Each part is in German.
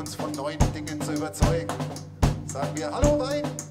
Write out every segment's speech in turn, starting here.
uns von neuen Dingen zu überzeugen, sagen wir Hallo Wein!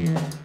here.